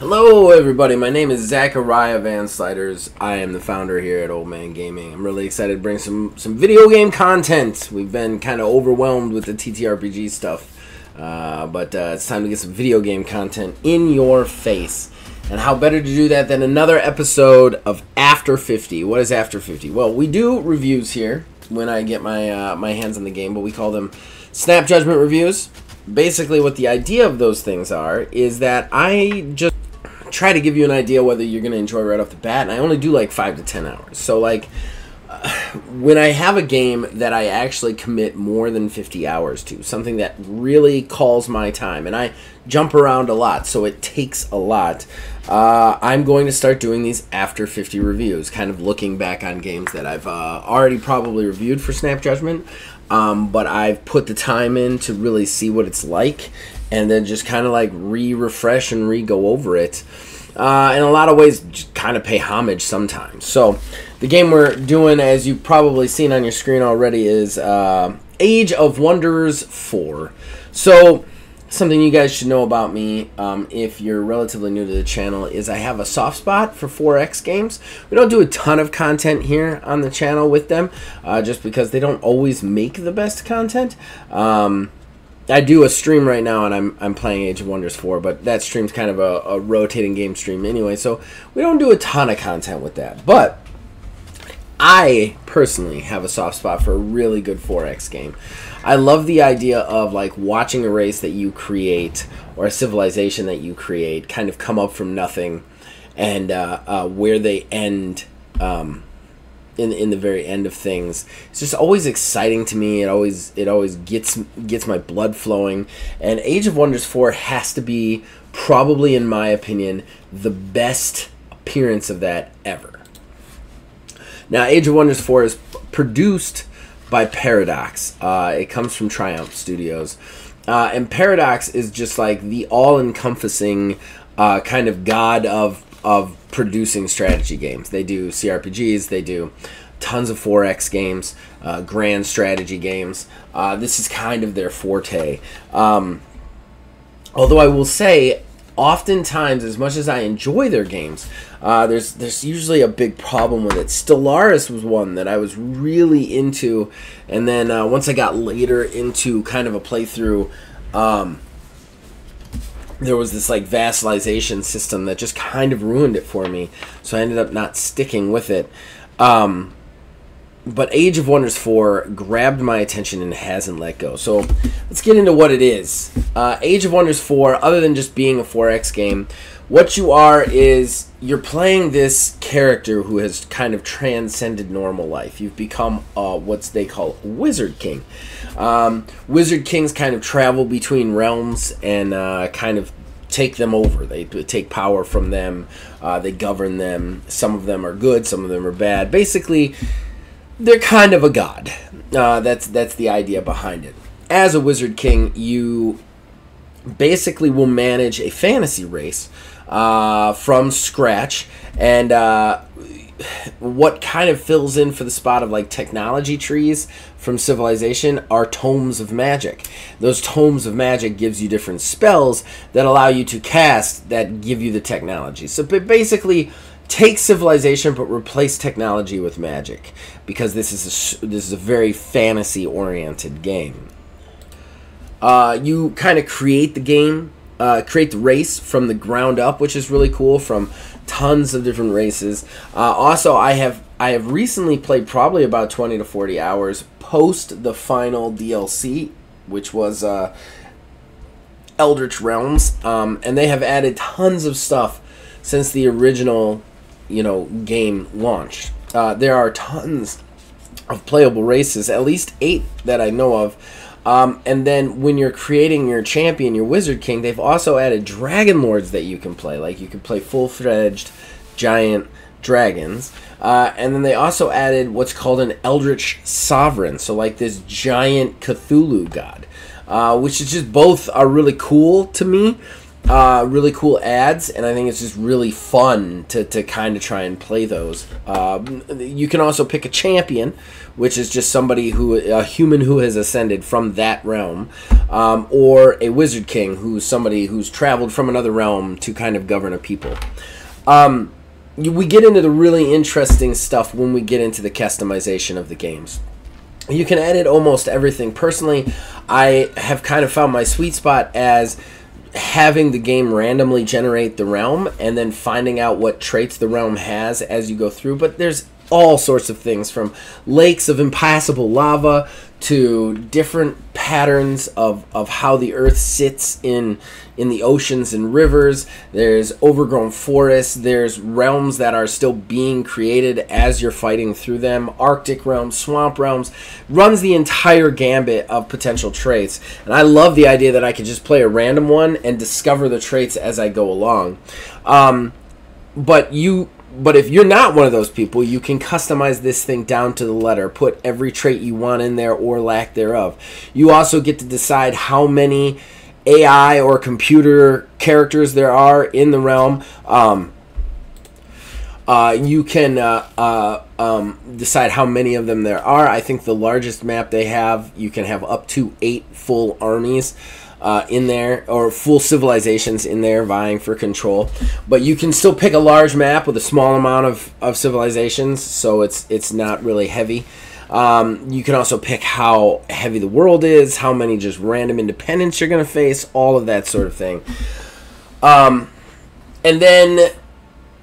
Hello, everybody. My name is Zachariah Van Sliders. I am the founder here at Old Man Gaming. I'm really excited to bring some some video game content. We've been kind of overwhelmed with the TTRPG stuff, uh, but uh, it's time to get some video game content in your face. And how better to do that than another episode of After 50? What is After 50? Well, we do reviews here when I get my uh, my hands on the game, but we call them Snap Judgment reviews. Basically, what the idea of those things are is that I just try to give you an idea whether you're going to enjoy right off the bat. And I only do like five to ten hours. So like when I have a game that I actually commit more than 50 hours to, something that really calls my time, and I jump around a lot, so it takes a lot. Uh, I'm going to start doing these after 50 reviews, kind of looking back on games that I've uh, already probably reviewed for Snap Judgment, um, but I've put the time in to really see what it's like, and then just kind of like re-refresh and re-go over it. Uh, in a lot of ways, kind of pay homage sometimes. So, the game we're doing, as you've probably seen on your screen already, is uh, Age of Wonders 4. So, something you guys should know about me um, if you're relatively new to the channel is I have a soft spot for 4X games. We don't do a ton of content here on the channel with them, uh, just because they don't always make the best content. Um, I do a stream right now, and I'm I'm playing Age of Wonders 4, but that stream's kind of a, a rotating game stream anyway, so we don't do a ton of content with that. But I personally have a soft spot for a really good 4X game. I love the idea of like watching a race that you create or a civilization that you create kind of come up from nothing, and uh, uh, where they end. Um, in in the very end of things. It's just always exciting to me. It always it always gets gets my blood flowing. And Age of Wonders 4 has to be probably in my opinion the best appearance of that ever. Now Age of Wonders 4 is produced by Paradox. Uh, it comes from Triumph Studios. Uh, and Paradox is just like the all-encompassing uh, kind of god of of producing strategy games. They do CRPGs, they do tons of 4X games, uh, grand strategy games. Uh, this is kind of their forte. Um, although I will say, oftentimes, as much as I enjoy their games, uh, there's there's usually a big problem with it. Stellaris was one that I was really into, and then uh, once I got later into kind of a playthrough. Um, there was this like vassalization system that just kind of ruined it for me. So I ended up not sticking with it. Um, but Age of Wonders 4 grabbed my attention and hasn't let go. So let's get into what it is. Uh, Age of Wonders 4, other than just being a 4X game, what you are is you're playing this character who has kind of transcended normal life. You've become uh, what they call Wizard King. Um, Wizard Kings kind of travel between realms and uh, kind of take them over. They take power from them. Uh, they govern them. Some of them are good. Some of them are bad. Basically, they're kind of a god. Uh, that's that's the idea behind it. As a Wizard King, you basically will manage a fantasy race uh, from scratch, and uh, what kind of fills in for the spot of like technology trees from civilization are tomes of magic. Those tomes of magic gives you different spells that allow you to cast that give you the technology. So basically take civilization but replace technology with magic because this is a, this is a very fantasy oriented game. Uh, you kind of create the game uh, create the race from the ground up which is really cool from tons of different races. Uh, also, I have I have recently played probably about 20 to 40 hours post the final DLC, which was uh, Eldritch Realms, um, and they have added tons of stuff since the original, you know, game launched. Uh, there are tons of playable races, at least eight that I know of. Um, and then when you're creating your champion, your Wizard King, they've also added Dragon Lords that you can play. Like you can play full fledged giant dragons. Uh, and then they also added what's called an Eldritch Sovereign. So, like this giant Cthulhu god. Uh, which is just both are really cool to me. Uh, really cool ads, and I think it's just really fun to, to kind of try and play those. Um, you can also pick a champion, which is just somebody who a human who has ascended from that realm, um, or a wizard king who's somebody who's traveled from another realm to kind of govern a people. Um, we get into the really interesting stuff when we get into the customization of the games. You can edit almost everything. Personally, I have kind of found my sweet spot as having the game randomly generate the realm and then finding out what traits the realm has as you go through. But there's all sorts of things from lakes of impassable lava to different patterns of, of how the earth sits in in the oceans and rivers. There's overgrown forests. There's realms that are still being created as you're fighting through them. Arctic realms swamp realms runs the entire gambit of potential traits. And i love the idea that i could just play a random one and discover the traits as i go along. Um, but you but if you're not one of those people, you can customize this thing down to the letter, put every trait you want in there or lack thereof. You also get to decide how many AI or computer characters there are in the realm. Um, uh, you can uh, uh, um, decide how many of them there are. I think the largest map they have, you can have up to eight full armies uh, in there, or full civilizations in there vying for control. But you can still pick a large map with a small amount of, of civilizations, so it's it's not really heavy. Um, you can also pick how heavy the world is, how many just random independents you're going to face, all of that sort of thing. Um, and then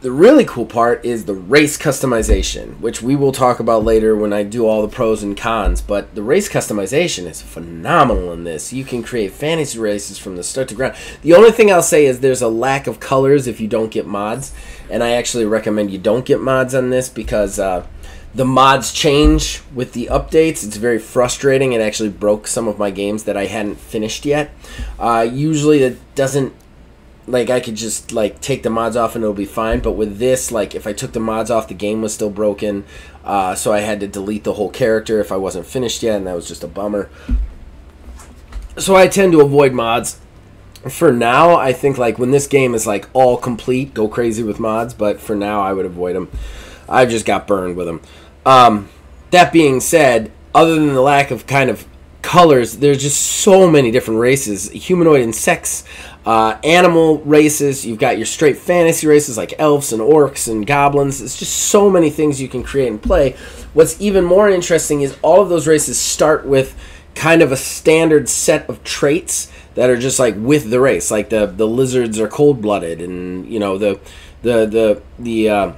the really cool part is the race customization, which we will talk about later when I do all the pros and cons. But the race customization is phenomenal in this. You can create fantasy races from the start to ground. The only thing I'll say is there's a lack of colors if you don't get mods, and I actually recommend you don't get mods on this because uh, the mods change with the updates. It's very frustrating. It actually broke some of my games that I hadn't finished yet. Uh, usually, it doesn't like I could just like take the mods off and it'll be fine. But with this, like if I took the mods off, the game was still broken. Uh, so I had to delete the whole character if I wasn't finished yet, and that was just a bummer. So I tend to avoid mods. For now, I think like when this game is like all complete, go crazy with mods. But for now, I would avoid them. I just got burned with them. Um, that being said, other than the lack of kind of colors, there's just so many different races. Humanoid insects, uh, animal races, you've got your straight fantasy races like elves and orcs and goblins. It's just so many things you can create and play. What's even more interesting is all of those races start with kind of a standard set of traits that are just like with the race. Like the the lizards are cold blooded, and you know the the the the uh,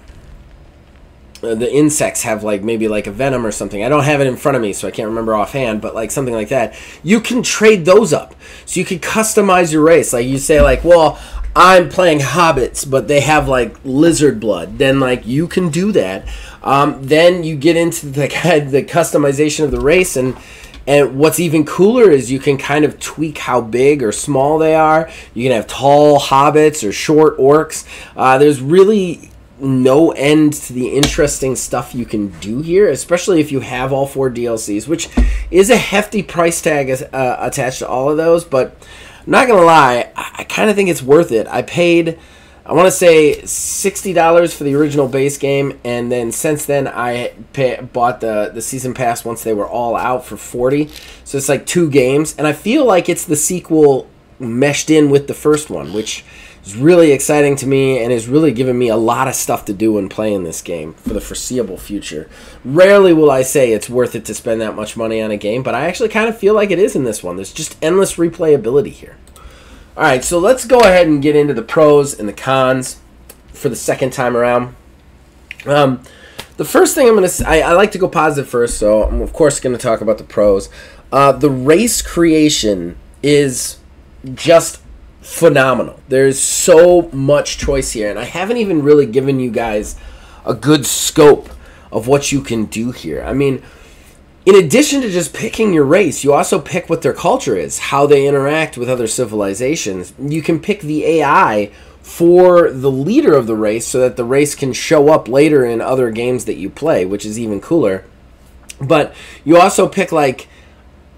the insects have like maybe like a venom or something. I don't have it in front of me, so I can't remember offhand, but like something like that. You can trade those up, so you can customize your race. Like you say, like, well, I'm playing hobbits, but they have like lizard blood. Then like you can do that. Um, then you get into the the customization of the race and. And what's even cooler is you can kind of tweak how big or small they are. You can have tall hobbits or short orcs. Uh, there's really no end to the interesting stuff you can do here, especially if you have all four DLCs, which is a hefty price tag uh, attached to all of those. But I'm not gonna lie, I, I kind of think it's worth it. I paid, I want to say sixty dollars for the original base game, and then since then I pay, bought the the season pass once they were all out for forty. So it's like two games, and I feel like it's the sequel meshed in with the first one, which is really exciting to me and has really given me a lot of stuff to do when playing this game for the foreseeable future. Rarely will I say it's worth it to spend that much money on a game, but I actually kind of feel like it is in this one. There's just endless replayability here. All right, so let's go ahead and get into the pros and the cons for the second time around. Um, the first thing I'm going to I, I like to go positive first, so I'm of course going to talk about the pros. Uh, the race creation is just phenomenal. There's so much choice here, and I haven't even really given you guys a good scope of what you can do here. I mean, in addition to just picking your race, you also pick what their culture is, how they interact with other civilizations. You can pick the AI for the leader of the race so that the race can show up later in other games that you play, which is even cooler. But you also pick like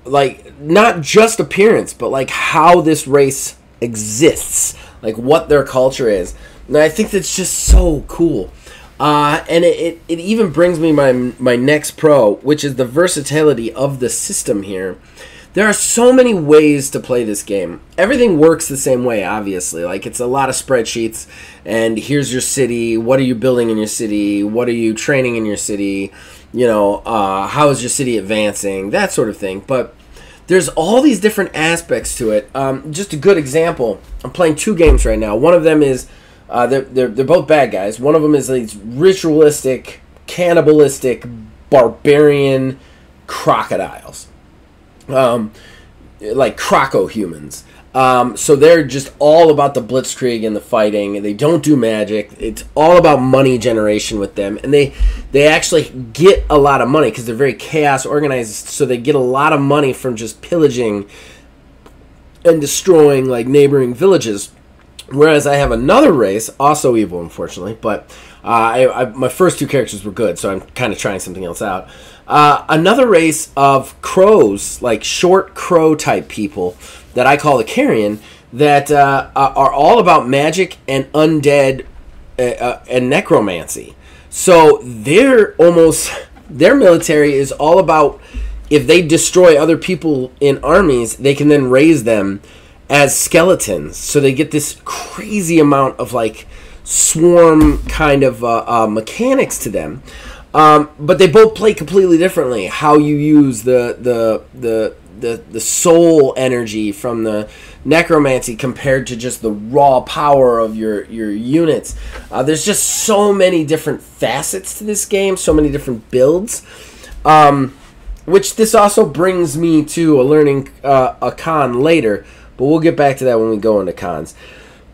like not just appearance, but like how this race exists. like what their culture is. And I think that's just so cool. Uh, and it, it, it even brings me my my next pro, which is the versatility of the system here. There are so many ways to play this game. Everything works the same way, obviously. Like it's a lot of spreadsheets, and here's your city. What are you building in your city? What are you training in your city? You know, uh, how is your city advancing? That sort of thing. But there's all these different aspects to it. Um, just a good example. I'm playing two games right now. One of them is uh, they're, they're they're both bad guys. One of them is these ritualistic, cannibalistic, barbarian crocodiles, um, like croco humans. Um, so they're just all about the blitzkrieg and the fighting. They don't do magic. It's all about money generation with them, and they they actually get a lot of money because they're very chaos organized. So they get a lot of money from just pillaging and destroying like neighboring villages. Whereas I have another race, also evil, unfortunately, but uh, I, I, my first two characters were good, so I'm kind of trying something else out. Uh, another race of crows, like short crow type people that I call the Carrion, that uh, are all about magic and undead uh, uh, and necromancy. So they're almost their military is all about if they destroy other people in armies, they can then raise them as skeletons. So they get this crazy amount of like swarm kind of uh, uh, mechanics to them. Um, but they both play completely differently. How you use the the the the the soul energy from the necromancy compared to just the raw power of your your units. Uh, there's just so many different facets to this game, so many different builds. Um, which this also brings me to a learning uh, a con later, but we'll get back to that when we go into cons.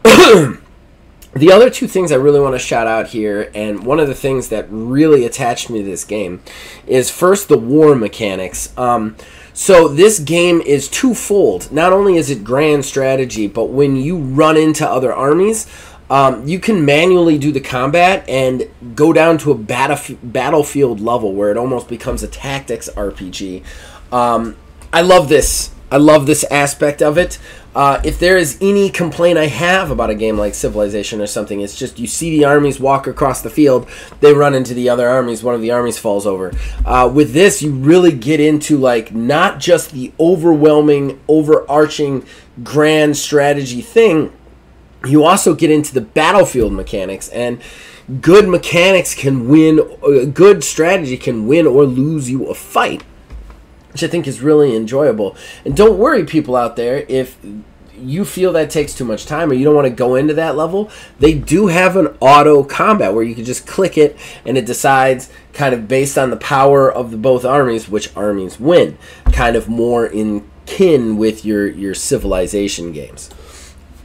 the other two things I really want to shout out here, and one of the things that really attached me to this game, is first the war mechanics. Um, so this game is twofold. Not only is it grand strategy, but when you run into other armies, um, you can manually do the combat and go down to a battlef- battlefield level where it almost becomes a tactics RPG. Um, I love this. I love this aspect of it. Uh, if there is any complaint I have about a game like Civilization or something, it's just you see the armies walk across the field, they run into the other armies, one of the armies falls over. Uh, with this, you really get into like not just the overwhelming, overarching grand strategy thing, you also get into the battlefield mechanics and good mechanics can win, uh, good strategy can win or lose you a fight which I think is really enjoyable. And don't worry, people out there, if you feel that takes too much time or you don't want to go into that level, they do have an auto combat where you can just click it and it decides kind of based on the power of the both armies which armies win. Kind of more in kin with your your civilization games.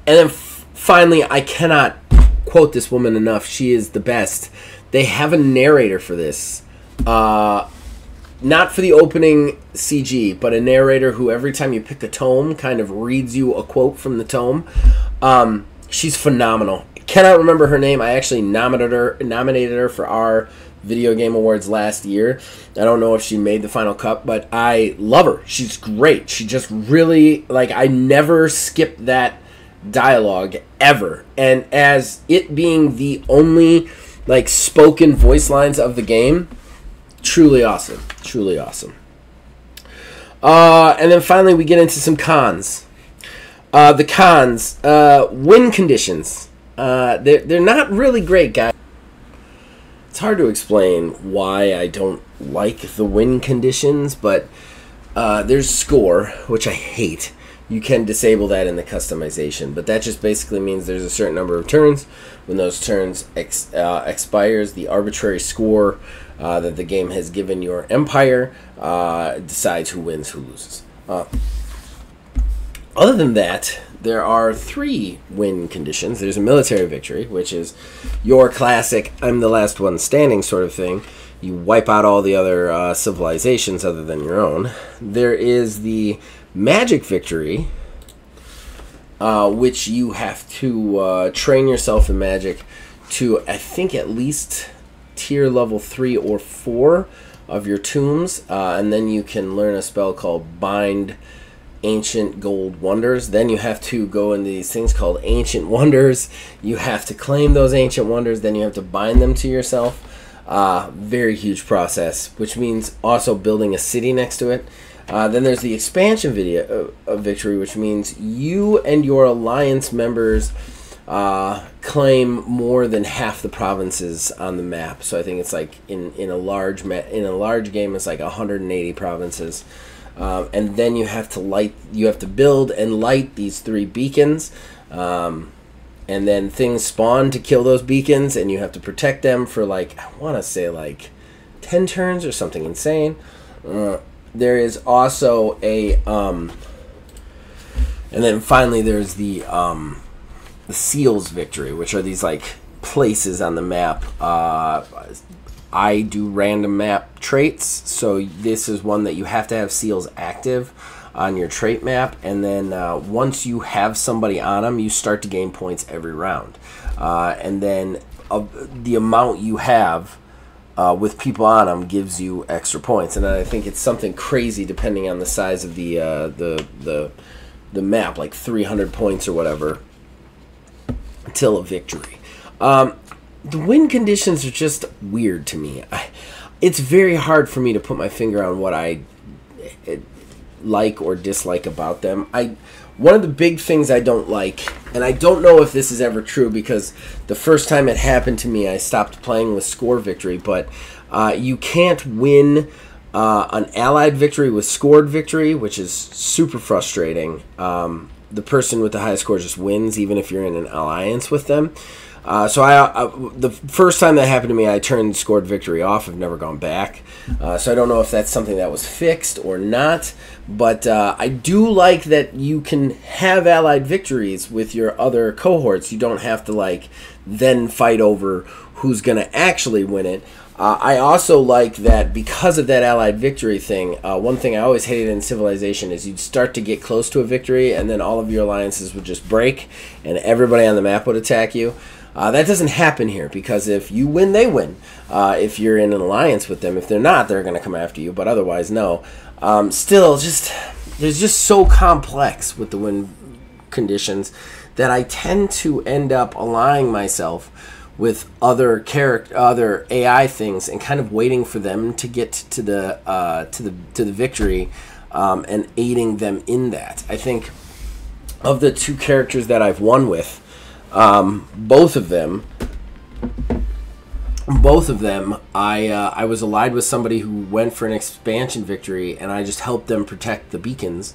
And then finally, I cannot quote this woman enough. She is the best. They have a narrator for this. Uh, not for the opening CG, but a narrator who every time you pick a tome kind of reads you a quote from the tome. Um, she's phenomenal. Cannot remember her name. I actually nominated her nominated her for our video game awards last year. I don't know if she made the final cut, but I love her. She's great. She just really like I never skip that dialogue ever. And as it being the only like spoken voice lines of the game, truly awesome. Truly awesome. Uh, and then finally, we get into some cons. Uh, the cons, uh, win conditions. Uh, they're, they're not really great, guys. It's hard to explain why I don't like the win conditions, but uh, there's score, which I hate. You can disable that in the customization, but that just basically means there's a certain number of turns. When those turns ex- uh, expires, the arbitrary score uh, that the game has given your empire uh, decides who wins, who loses. Uh, other than that, there are three win conditions. There's a military victory, which is your classic "I'm the last one standing" sort of thing. You wipe out all the other uh, civilizations other than your own. There is the magic victory, uh, which you have to uh, train yourself in magic to, I think, at least tier level 3 or 4 of your tomes, uh, and then you can learn a spell called Bind ancient gold wonders. Then you have to go into these things called ancient wonders. You have to claim those ancient wonders. Then you have to bind them to yourself. Uh, very huge process, which means also building a city next to it. Uh, then there's the expansion video uh, of victory, which means you and your alliance members uh, claim more than half the provinces on the map. So I think it's like in, in a large ma- in a large game, it's like 180 provinces. Um, and then you have to light, you have to build and light these three beacons. Um, and then things spawn to kill those beacons, and you have to protect them for like I want to say like 10 turns or something insane. Uh, there is also a um, and then finally there's the um, the seals victory, which are these like places on the map. Uh, I do random map traits, so this is one that you have to have seals active on your trait map, and then uh, once you have somebody on them, you start to gain points every round, uh, and then uh, the amount you have. Uh, with people on them gives you extra points, and I think it's something crazy depending on the size of the uh, the the the map, like 300 points or whatever, till a victory. Um, the win conditions are just weird to me. I, it's very hard for me to put my finger on what I it, like or dislike about them. I one of the big things I don't like, and I don't know if this is ever true because the first time it happened to me, I stopped playing with score victory. But uh, you can't win uh, an allied victory with scored victory, which is super frustrating. Um, the person with the highest score just wins, even if you're in an alliance with them. Uh, so I, I, the first time that happened to me, I turned scored victory off. I've never gone back. Uh, so I don't know if that's something that was fixed or not. But uh, I do like that you can have allied victories with your other cohorts. You don't have to like then fight over who's going to actually win it. Uh, I also like that because of that allied victory thing. Uh, one thing I always hated in Civilization is you'd start to get close to a victory, and then all of your alliances would just break, and everybody on the map would attack you. Uh, that doesn't happen here because if you win, they win. Uh, if you're in an alliance with them, if they're not, they're going to come after you. But otherwise, no. Um, still, just there's just so complex with the win conditions that I tend to end up aligning myself with other character, other AI things, and kind of waiting for them to get to the uh, to the to the victory, um, and aiding them in that. I think of the two characters that I've won with. Um, both of them, both of them, I uh, I was allied with somebody who went for an expansion victory, and I just helped them protect the beacons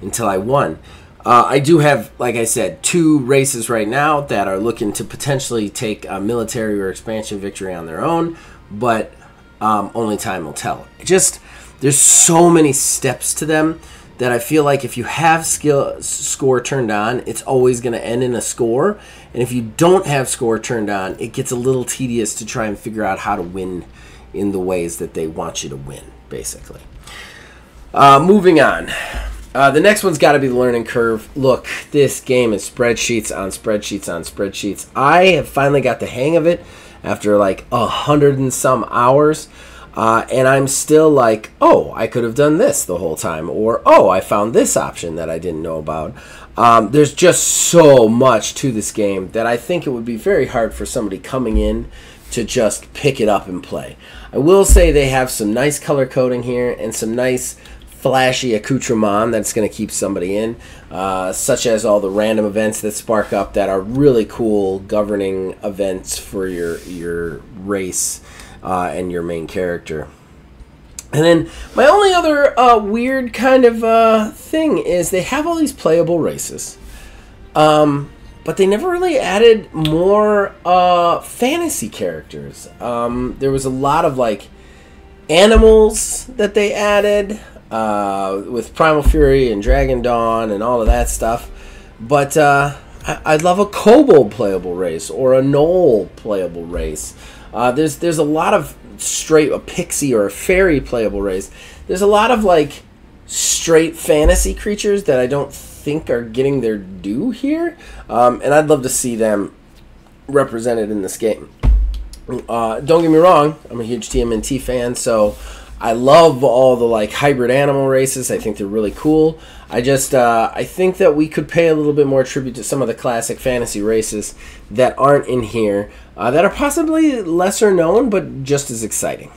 until I won. Uh, I do have, like I said, two races right now that are looking to potentially take a military or expansion victory on their own, but um, only time will tell. Just there's so many steps to them that I feel like if you have skill score turned on, it's always going to end in a score. And if you don't have score turned on, it gets a little tedious to try and figure out how to win in the ways that they want you to win, basically. Uh, moving on. Uh, the next one's got to be the learning curve. Look, this game is spreadsheets on spreadsheets on spreadsheets. I have finally got the hang of it after like a hundred and some hours. Uh, and I'm still like, oh, I could have done this the whole time, or oh, I found this option that I didn't know about. Um, there's just so much to this game that I think it would be very hard for somebody coming in to just pick it up and play. I will say they have some nice color coding here and some nice flashy accoutrement that's going to keep somebody in, uh, such as all the random events that spark up that are really cool governing events for your your race uh, and your main character. And then my only other uh, weird kind of uh, thing is they have all these playable races, um, but they never really added more uh, fantasy characters. Um, there was a lot of like animals that they added uh, with Primal Fury and Dragon Dawn and all of that stuff, but uh, I- would love a kobold playable race or a gnoll playable race. Uh, there's there's a lot of straight a pixie or a fairy playable race. There's a lot of like straight fantasy creatures that I don't think are getting their due here, um, and I'd love to see them represented in this game. Uh, don't get me wrong, I'm a huge TMNT fan, so I love all the like hybrid animal races. I think they're really cool. I just uh, I think that we could pay a little bit more tribute to some of the classic fantasy races that aren't in here uh, that are possibly lesser known but just as exciting.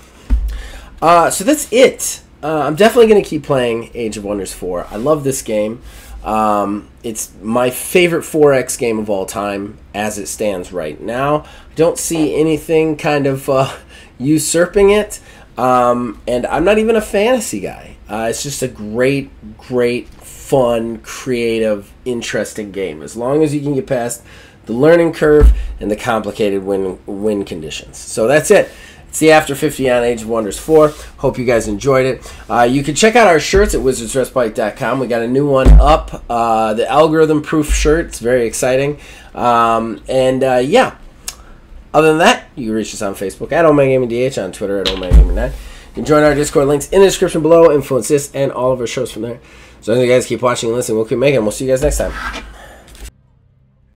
Uh, so that's it. Uh, I'm definitely going to keep playing Age of Wonders 4. I love this game. Um, it's my favorite 4X game of all time as it stands right now. I don't see anything kind of uh, usurping it. Um, and I'm not even a fantasy guy. Uh, it's just a great, great, fun, creative, interesting game. As long as you can get past the learning curve and the complicated win win conditions. So that's it. It's the After 50 on Age of Wonders 4. Hope you guys enjoyed it. Uh, you can check out our shirts at wizardsrestbike.com. We got a new one up, uh, the algorithm proof shirt. It's very exciting. Um, and uh, yeah, other than that, you can reach us on Facebook at OmegaGamingDH, on Twitter at OmegaGaming9. You can join our Discord links in the description below, influence this and all of our shows from there. So you guys keep watching and listening, we'll keep making. We'll see you guys next time.